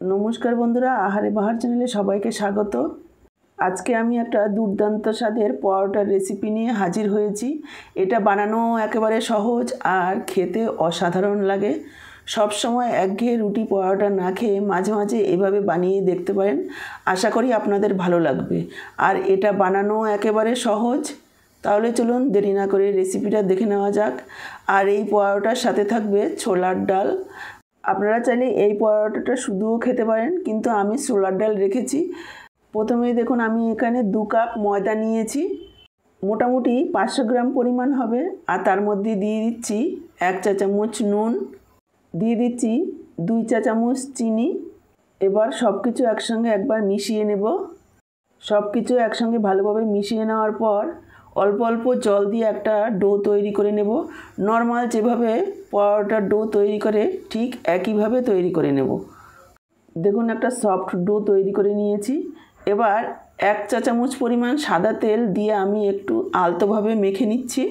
নমস্কার বন্ধুরা, আহারে বাহার চ্যানেলে সবাইকে স্বাগত। আজকে আমি একটা দুর্দান্ত স্বাদের পরোটার রেসিপি নিয়ে হাজির হয়েছি। এটা বানানো একেবারে সহজ আর খেতে অসাধারণ লাগে। সব সময় একঘেয়ে রুটি পরোটা না খেয়ে মাঝে মাঝে এভাবে বানিয়ে দেখতে পারেন। আশা করি আপনাদের ভালো লাগবে। আর এটা বানানো একেবারে সহজ। তাহলে চলুন দেরি না করে রেসিপিটা দেখে নেওয়া যাক। আর এই পরোটার সাথে থাকবে ছোলার ডাল। আপনারা চাইলে এই পরোটাটা শুধুও খেতে পারেন, কিন্তু আমি ছোলার ডাল রেখেছি। প্রথমেই দেখুন, আমি এখানে দু কাপ ময়দা নিয়েছি। মোটামুটি পাঁচশো গ্রাম পরিমাণ হবে, আর তার মধ্যে দিয়ে দিচ্ছি এক চা চামচ নুন, দিয়ে দিচ্ছি দুই চা চামচ চিনি। এবার সব কিছু একসঙ্গে একবার মিশিয়ে নেব। সব কিছু একসঙ্গে ভালোভাবে মিশিয়ে নেওয়ার পর অল্প অল্প জল দিয়ে একটা ডো তৈরি করে নেব। নর্মাল যেভাবে পরোটার ডো তৈরি করে, ঠিক একইভাবে তৈরি করে নেব। দেখুন একটা সফট ডো তৈরি করে নিয়েছি। এবার এক চা চামচ পরিমাণ সাদা তেল দিয়ে আমি একটু আলতোভাবে মেখে নিচ্ছি।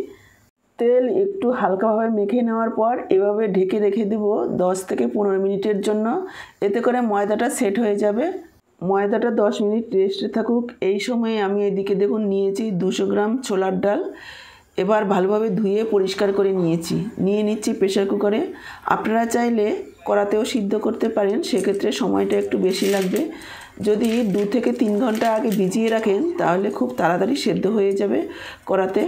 তেল একটু হালকাভাবে মেখে নেওয়ার পর এভাবে ঢেকে রেখে দেব দশ থেকে পনেরো মিনিটের জন্য। এতে করে ময়দাটা সেট হয়ে যাবে। ময়দাটা দশ মিনিট রেস্টে থাকুক। এই সময়ে আমি এদিকে দেখুন নিয়েছি দুশো গ্রাম ছোলার ডাল। এবার ভালোভাবে ধুয়ে পরিষ্কার করে নিয়েছি। নিয়ে নিচ্ছি প্রেশার কুকারে আপনারা চাইলে কড়াতেও সিদ্ধ করতে পারেন, সেক্ষেত্রে সময়টা একটু বেশি লাগবে। যদি দু থেকে তিন ঘণ্টা আগে ভিজিয়ে রাখেন, তাহলে খুব তাড়াতাড়ি সেদ্ধ হয়ে যাবে কড়াতে।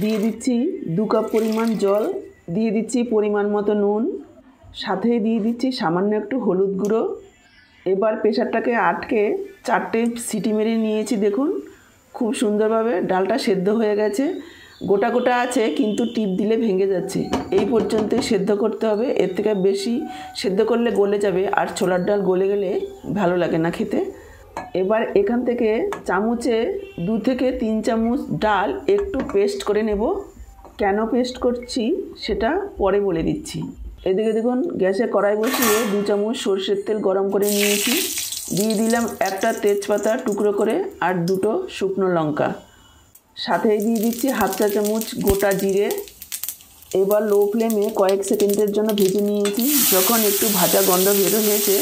দিয়ে দিচ্ছি দু কাপ পরিমাণ জল, দিয়ে দিচ্ছি পরিমাণ মতো নুন। সাথে দিয়ে দিচ্ছি সামান্য একটু হলুদ গুঁড়ো। এবার প্রেশারটাকে আটকে চারটে সিটি মেরে নিয়েছি, দেখুন। খুব সুন্দরভাবে ডালটা সেদ্ধ হয়ে গেছে। গোটা গোটা আছে, কিন্তু টিপ দিলে ভেঙে যাচ্ছে। এই পর্যন্তই সেদ্ধ করতে হবে। এর থেকে বেশি সেদ্ধ করলে গলে যাবে, আর ছোলার ডাল গলে গেলে ভালো লাগে না খেতে। এবার এখান থেকে চামচে দু থেকে তিন চামচ ডাল একটু পেস্ট করে নেব। কেন পেস্ট করছি সেটা পরে বলে দিচ্ছি। এদিকে দেখুন, গ্যাসে কড়াই বসিয়ে দু চামচ সর্ষের তেল গরম করে নিয়েছি। দিয়ে দিলাম একটা তেজপাতা টুকরো করে আর দুটো শুকনো লঙ্কা। সাথেই দিয়ে দিচ্ছি হাফ চা চামচ গোটা জিরে। এবার লো ফ্লেমে কয়েক সেকেন্ডের জন্য ভেজে নিয়েছি। যখন একটু ভাজা গন্ধ বের হয়েছে,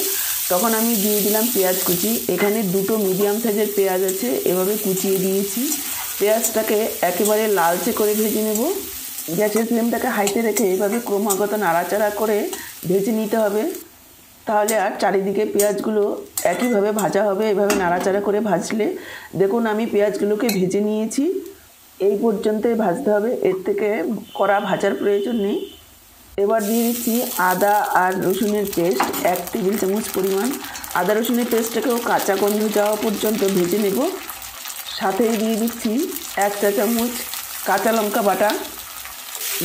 তখন আমি দিয়ে দিলাম পেঁয়াজ কুচি। এখানে দুটো মিডিয়াম সাইজের পেঁয়াজ আছে, এভাবে কুচিয়ে দিয়েছি। পেঁয়াজটাকে একেবারে লালচে করে ভেজে নেব। গ্যাসের ফ্লেমটাকে হাইতে রেখে এভাবে ক্রমাগত নাড়াচাড়া করে ভেজে নিতে হবে, তাহলে আর চারিদিকে পেঁয়াজগুলো একইভাবে ভাজা হবে। এভাবে নাড়াচাড়া করে ভাজলে, দেখুন আমি পেঁয়াজগুলোকে ভেজে নিয়েছি। এই পর্যন্তই ভাজতে হবে। এর থেকে কড়া ভাজার প্রয়োজন নেই। এবার দিয়ে দিচ্ছি আদা আর রসুনের পেস্ট। এক টেবিল চামচ পরিমাণ। আদা রসুনের পেস্টটাকেও কাঁচা গন্ধ যাওয়া পর্যন্ত ভেজে নেব। সাথেই দিয়ে দিচ্ছি এক চা চামচ কাঁচা লঙ্কা বাটা।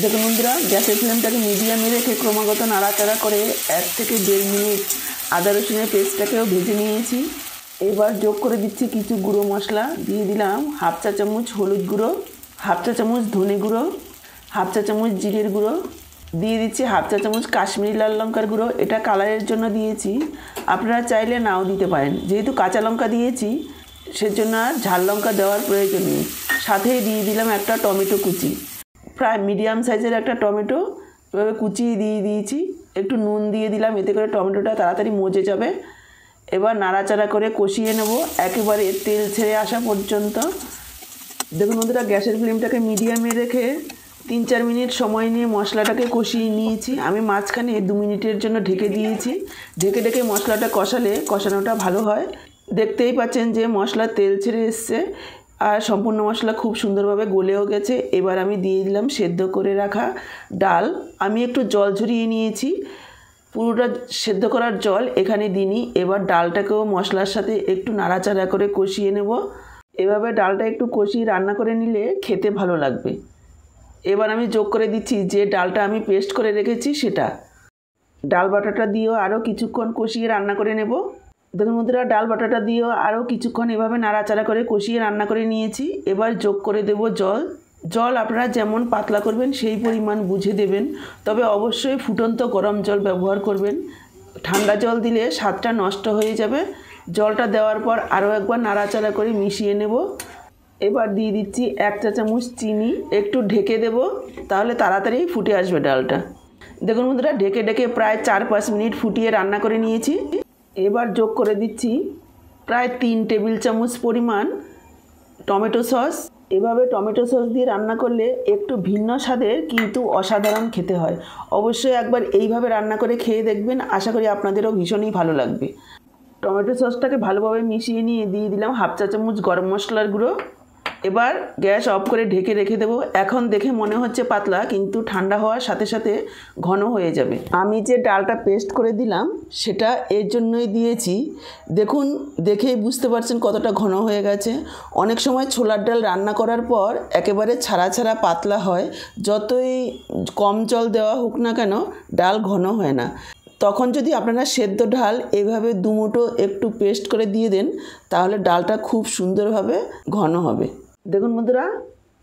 দেখুন বন্ধুরা, গ্যাসের ফ্লেমটাকে মিডিয়ামে রেখে ক্রমাগত নাড়াচাড়া করে এক থেকে দেড় মিনিট আদা রসুনের পেস্টটাকেও ভেজে নিয়েছি। এবার যোগ করে দিচ্ছি কিছু গুঁড়ো মশলা। দিয়ে দিলাম হাফ চা চামচ হলুদ গুঁড়ো, হাফ চা চামচ ধনে গুঁড়ো, হাফ চা চামচ জিরের গুঁড়ো, দিয়ে দিচ্ছি হাফ চা চামচ কাশ্মীরি লাল লঙ্কার গুঁড়ো। এটা কালারের জন্য দিয়েছি। আপনারা চাইলে নাও দিতে পারেন। যেহেতু কাঁচা লঙ্কা দিয়েছি, সেজন্য আর ঝাল লঙ্কা দেওয়ার প্রয়োজন নেই। সাথেই দিয়ে দিলাম একটা টমেটো কুচি। প্রায় মিডিয়াম সাইজের একটা টমেটো, এভাবে কুচিয়ে দিয়ে দিয়েছি। একটু নুন দিয়ে দিলাম, এতে করে টমেটোটা তাড়াতাড়ি মজে যাবে। এবার নাড়াচাড়া করে কষিয়ে নেব, একেবারে তেল ছেড়ে আসা পর্যন্ত। দেখুন বন্ধুরা, গ্যাসের ফ্লেমটাকে মিডিয়ামে রেখে তিন চার মিনিট সময় নিয়ে মশলাটাকে কষিয়ে নিয়েছি। আমি মাঝখানে দু মিনিটের জন্য ঢেকে দিয়েছি। ঢেকে ঢেকে মশলাটা কষালে কষানোটা ভালো হয়। দেখতেই পাচ্ছেন যে মশলা তেল ছেড়ে এসছে। আর সম্পূর্ণ মশলা খুব সুন্দরভাবে গলেও গেছে। এবার আমি দিয়ে দিলাম সেদ্ধ করে রাখা ডাল। আমি একটু জল ঝরিয়ে নিয়েছি। পুরোটা সেদ্ধ করার জল এখানে দিইনি। এবার ডালটাকেও মশলার সাথে একটু নাড়াচাড়া করে কষিয়ে নেব। এভাবে ডালটা একটু কষিয়ে রান্না করে নিলে খেতে ভালো লাগবে। এবার আমি যোগ করে দিচ্ছি যে ডালটা আমি পেস্ট করে রেখেছি সেটা। ডাল বাটাটা দিয়েও আরও কিছুক্ষণ কষিয়ে রান্না করে নেব। দেখুন বন্ধুরা, ডাল বাটাটা দিয়েও আরও কিছুক্ষণ এভাবে নাড়াচাড়া করে কষিয়ে রান্না করে নিয়েছি। এবার যোগ করে দেব জল। জল আপনারা যেমন পাতলা করবেন, সেই পরিমাণ বুঝে দেবেন। তবে অবশ্যই ফুটন্ত গরম জল ব্যবহার করবেন। ঠান্ডা জল দিলে স্বাদটা নষ্ট হয়ে যাবে। জলটা দেওয়ার পর আরও একবার নাড়াচাড়া করে মিশিয়ে নেব। এবার দিয়ে দিচ্ছি এক চা চামচ চিনি। একটু ঢেকে দেব, তাহলে তাড়াতাড়ি ফুটে আসবে ডালটা। দেখুন বন্ধুরা, ঢেকে ঢেকে প্রায় চার পাঁচ মিনিট ফুটিয়ে রান্না করে নিয়েছি। এবার যোগ করে দিচ্ছি প্রায় তিন টেবিল চামচ পরিমাণ টমেটো সস। এভাবে টমেটো সস দিয়ে রান্না করলে একটু ভিন্ন স্বাদের কিন্তু অসাধারণ খেতে হয়। অবশ্যই একবার এইভাবে রান্না করে খেয়ে দেখবেন, আশা করি আপনাদেরও ভীষণই ভালো লাগবে। টমেটো সসটাকে ভালোভাবে মিশিয়ে নিয়ে দিয়ে দিলাম হাফ চা চামচ গরম মশলার গুঁড়ো। এবার গ্যাস অফ করে ঢেকে রেখে দেবো। এখন দেখে মনে হচ্ছে পাতলা, কিন্তু ঠান্ডা হওয়ার সাথে সাথে ঘন হয়ে যাবে। আমি যে ডালটা পেস্ট করে দিলাম, সেটা এর জন্যই দিয়েছি। দেখুন, দেখেই বুঝতে পারছেন কতটা ঘন হয়ে গেছে। অনেক সময় ছোলার ডাল রান্না করার পর একেবারে ছাড়া ছাড়া পাতলা হয়। যতই কম জল দেওয়া হোক না কেন, ডাল ঘন হয় না। তখন যদি আপনারা সেদ্ধ ডাল এভাবে দুমুটো একটু পেস্ট করে দিয়ে দেন, তাহলে ডালটা খুব সুন্দরভাবে ঘন হবে। দেখুন বন্ধুরা,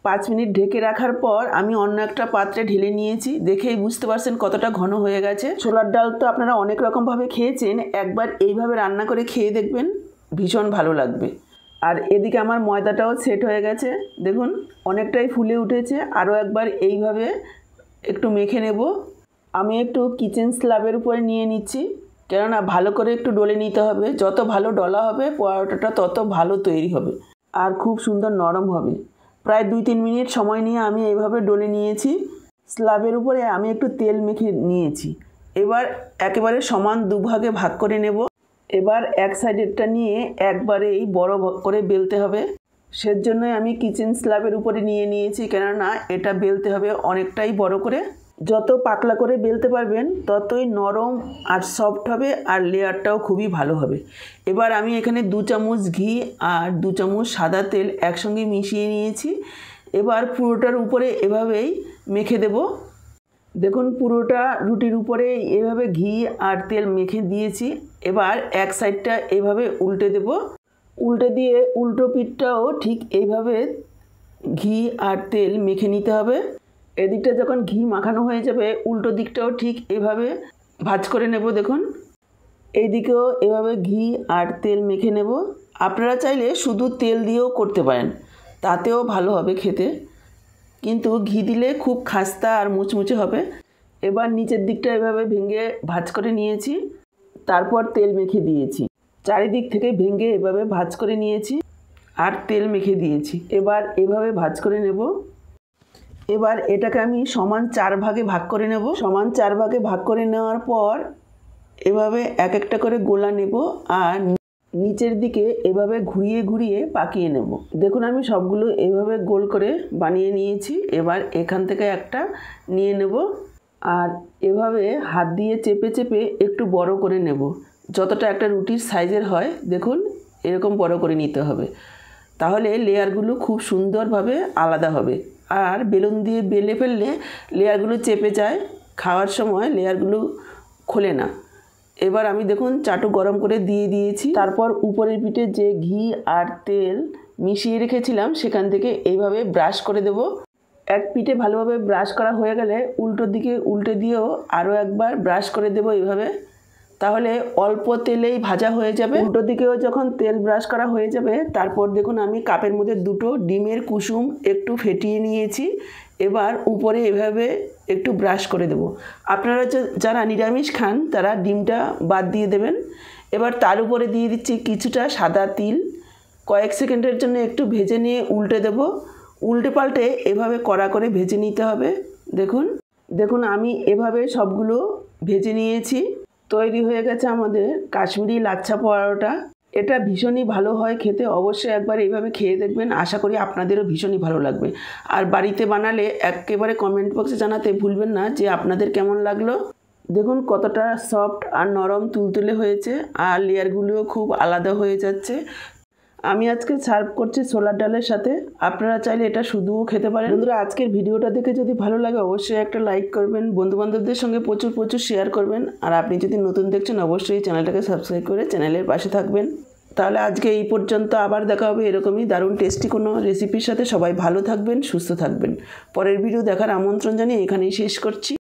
পাঁচ মিনিট ঢেকে রাখার পর আমি অন্য একটা পাত্রে ঢেলে নিয়েছি। দেখেই বুঝতে পারছেন কতটা ঘন হয়ে গেছে। ছোলার ডাল তো আপনারা অনেক রকমভাবে খেয়েছেন। একবার এইভাবে রান্না করে খেয়ে দেখবেন ভীষণ ভালো লাগবে। আর এদিকে আমার ময়দাটাও সেট হয়ে গেছে। দেখুন, অনেকটাই ফুলে উঠেছে। আরও একবার এইভাবে একটু মেখে নেব। আমি একটু কিচেন স্ল্যাবের উপরে নিয়ে নিচ্ছি। কেননা ভালো করে একটু ডলে নিতে হবে। যত ভালো ডলা হবে, পরোটাটা তত ভালো তৈরি হবে। আর খুব সুন্দর নরম হবে। প্রায় দুই তিন মিনিট সময় নিয়ে আমি এইভাবে ডলে নিয়েছি। স্লাবের উপরে আমি একটু তেল মেখে নিয়েছি। এবার একেবারে সমান দুভাগে ভাগ করে নেব। এবার এক সাইডেরটা নিয়ে একবারে এই বড় করে বেলতে হবে। সেজন্যই আমি কিচেন স্ল্যাবের উপরে নিয়ে নিয়েছি, কেননা এটা বেলতে হবে অনেকটাই বড় করে। যত পাতলা করে বেলতে পারবেন, ততই নরম আর সফট হবে আর লেয়ারটাও খুবই ভালো হবে। এবার আমি এখানে দু চামচ ঘি আর দু চামচ সাদা তেল একসঙ্গে মিশিয়ে নিয়েছি। এবার পুরোটার উপরে এভাবেই মেখে দেব। দেখুন, পুরোটা রুটির উপরে এভাবে ঘি আর তেল মেখে দিয়েছি। এবার এক সাইডটা এভাবে উল্টে দেব। উল্টে দিয়ে উল্টো পিঠটাও ঠিক এইভাবে ঘি আর তেল মেখে নিতে হবে। এদিকটা যখন ঘি মাখানো হয়ে যাবে, উল্টো দিকটাও ঠিক এভাবে ভাজ করে নেব দেখুন। এই দিকেও এভাবে ঘি আর তেল মেখে নেব। আপনারা চাইলে শুধু তেল দিয়েও করতে পারেন, তাতেও ভালো হবে খেতে। কিন্তু ঘি দিলে খুব খাস্তা আর মুচমুচে হবে। এবার নিচের দিকটা এভাবে ভেঙে ভাজ করে নিয়েছি, তারপর তেল মেখে দিয়েছি। চারিদিক থেকে ভেঙে এভাবে ভাজ করে নিয়েছি আর তেল মেখে দিয়েছি। এবার এভাবে ভাজ করে নেব। এবার এটাকে আমি সমান চার ভাগে ভাগ করে নেব। সমান চার ভাগে ভাগ করে নেওয়ার পর এভাবে এক একটা করে গোলা নেব আর নিচের দিকে এভাবে ঘুরিয়ে ঘুরিয়ে পাকিয়ে নেব। দেখুন, আমি সবগুলো এভাবে গোল করে বানিয়ে নিয়েছি। এবার এখান থেকে একটা নিয়ে নেব আর এভাবে হাত দিয়ে চেপে চেপে একটু বড় করে নেব। যতটা একটা রুটির সাইজের হয়, দেখুন, এরকম বড় করে নিতে হবে। তাহলে লেয়ারগুলো খুব সুন্দরভাবে আলাদা হবে। আর বেলুন দিয়ে বেলে ফেললে লেয়ারগুলো চেপে যায়, খাওয়ার সময় লেয়ারগুলো খোলে না। এবার আমি দেখুন, চাটু গরম করে দিয়ে দিয়েছি। তারপর উপরের পিঠে যে ঘি আর তেল মিশিয়ে রেখেছিলাম, সেখান থেকে এইভাবে ব্রাশ করে দেব। এক পিঠে ভালোভাবে ব্রাশ করা হয়ে গেলে উল্টো দিকে উল্টে দিয়েও আরও একবার ব্রাশ করে দেব এইভাবে। তাহলে অল্প তেলেই ভাজা হয়ে যাবে। উল্টো দিকেও যখন তেল ব্রাশ করা হয়ে যাবে, তারপর দেখুন আমি কাপের মধ্যে দুটো ডিমের কুসুম একটু ফেটিয়ে নিয়েছি। এবার উপরে এভাবে একটু ব্রাশ করে দেব। আপনারা যারা নিরামিষ খান, তারা ডিমটা বাদ দিয়ে দেবেন। এবার তার উপরে দিয়ে দিচ্ছি কিছুটা সাদা তিল। কয়েক সেকেন্ডের জন্য একটু ভেজে নিয়ে উল্টে দেব। উল্টে পাল্টে এভাবে কড়া করে ভেজে নিতে হবে। দেখুন দেখুন আমি এভাবে সবগুলো ভেজে নিয়েছি। তৈরি হয়ে গেছে আমাদের কাশ্মীরি লাচ্ছা পরোটা। এটা ভীষণই ভালো হয় খেতে, অবশ্যই একবার এইভাবে খেয়ে দেখবেন। আশা করি আপনাদেরও ভীষণই ভালো লাগবে। আর বাড়িতে বানালে একেবারে কমেন্ট বক্সে জানাতে ভুলবেন না যে আপনাদের কেমন লাগল। দেখুন কতটা সফট আর নরম তুলতুলে হয়েছে, আর লেয়ারগুলোও খুব আলাদা হয়ে যাচ্ছে। আমি আজকে সার্ভ করছি ছোলার ডালের সাথে। আপনারা চাইলে এটা শুধুও খেতে পারেন। বন্ধুরা, আজকের ভিডিওটা দেখে যদি ভালো লাগে, অবশ্যই একটা লাইক করবেন, বন্ধুবান্ধবদের সঙ্গে প্রচুর প্রচুর শেয়ার করবেন। আর আপনি যদি নতুন দেখছেন, অবশ্যই চ্যানেলটাকে সাবস্ক্রাইব করে চ্যানেলের পাশে থাকবেন। তাহলে আজকে এই পর্যন্ত আবার দেখা হবে এরকমই দারুণ টেস্টি কোনো রেসিপির সাথে। সবাই ভালো থাকবেন, সুস্থ থাকবেন। পরের ভিডিও দেখার আমন্ত্রণ জানিয়ে এখানেই শেষ করছি।